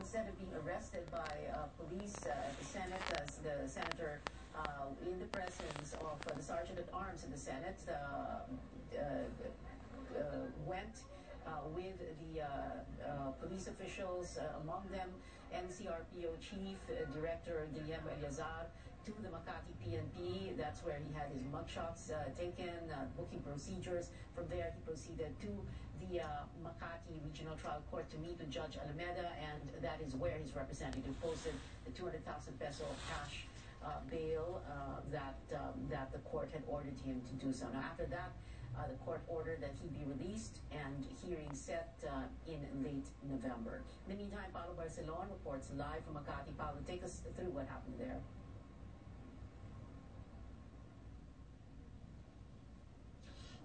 instead of being arrested by uh, police uh, the Senate, uh, the senator, uh, in the presence of uh, the sergeant at arms in the Senate, went with the police officials, among them NCRPO Chief Director Guillermo Eleazar, to the Makati PNP. That's where he had his mugshots uh, taken, uh, booking procedures. From there, he proceeded to the uh, Makati Regional Trial Court to meet with Judge Alameda, and that is where his representative posted the 200,000 peso cash uh, bail uh, that um, that the court had ordered him to do so. Now, after that, uh, the court ordered that he be released, and hearing set uh, in late November. In the meantime, Paolo Barcelon reports live from Makati. Paolo, take us through what happened there.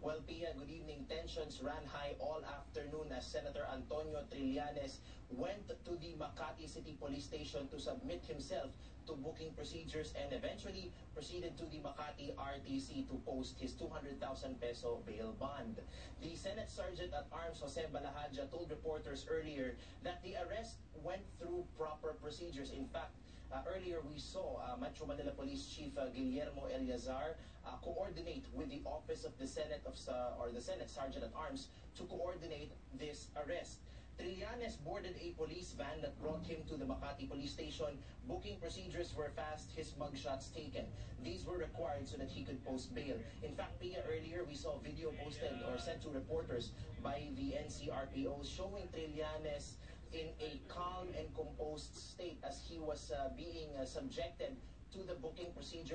Well, Pia, good evening. Tensions ran high all afternoon as Senator Antonio Trillanes went to the Makati City Police Station to submit himself to booking procedures and eventually proceeded to the Makati RTC to post his 200,000 peso bail bond. The Senate Sergeant at Arms Jose Balajadia told reporters earlier that the arrest went through proper procedures. In fact, uh, earlier we saw uh, Metro Manila Police Chief uh, Guillermo Eleazar uh, coordinate with the Office of the Senate of or the Senate Sergeant at Arms to coordinate this arrest. Trillanes boarded a police van that brought him to the Makati police station. Booking procedures were fast, his mugshots taken. These were required so that he could post bail. In fact, Pia, earlier we saw video posted or sent to reporters by the NCRPO showing Trillanes in a calm and composed state as he was uh, being uh, subjected to the booking procedure.